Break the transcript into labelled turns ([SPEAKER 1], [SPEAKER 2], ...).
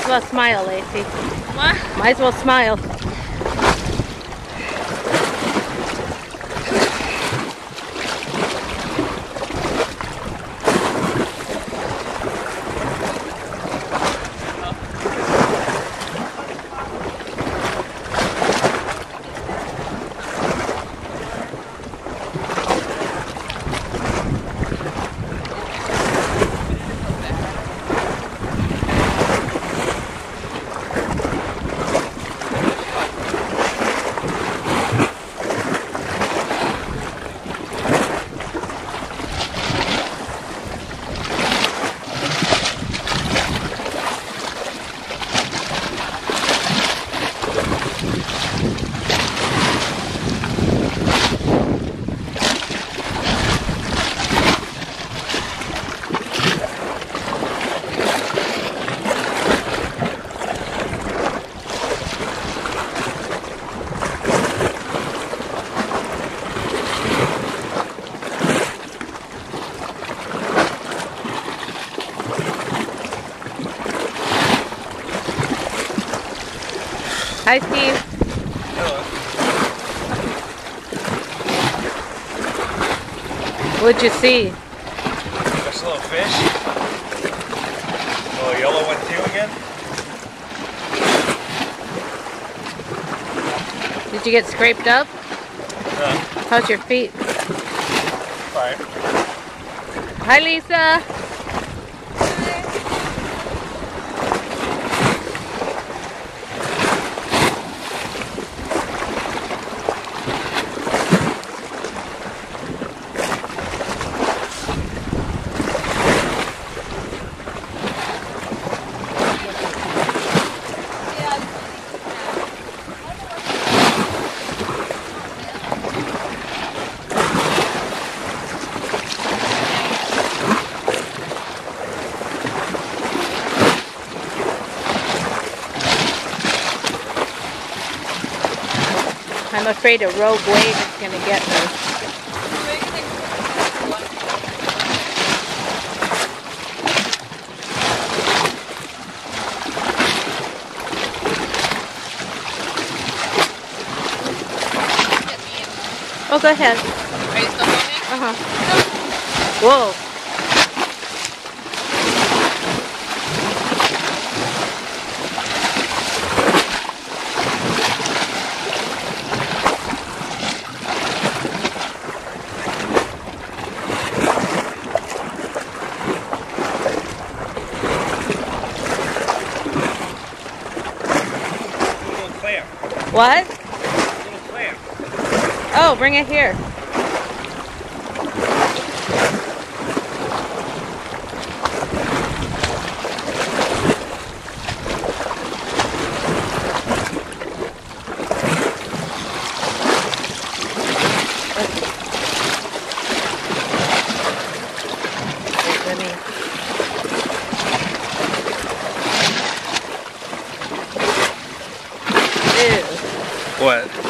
[SPEAKER 1] well smile, Lacey.
[SPEAKER 2] What?
[SPEAKER 1] Might as well smile. Hi, Steve.
[SPEAKER 3] Hello.
[SPEAKER 1] What'd you see?
[SPEAKER 3] Just a little fish. A little yellow one too again.
[SPEAKER 1] Did you get scraped up?
[SPEAKER 3] Uh,
[SPEAKER 1] How's your feet?
[SPEAKER 3] fine.
[SPEAKER 1] Hi, Lisa. I'm afraid a rogue wave is going to get me. Oh, go ahead.
[SPEAKER 2] Are you still filming?
[SPEAKER 1] Uh-huh. Whoa.
[SPEAKER 3] Little clam.
[SPEAKER 1] What? Oh, bring it here.
[SPEAKER 3] What?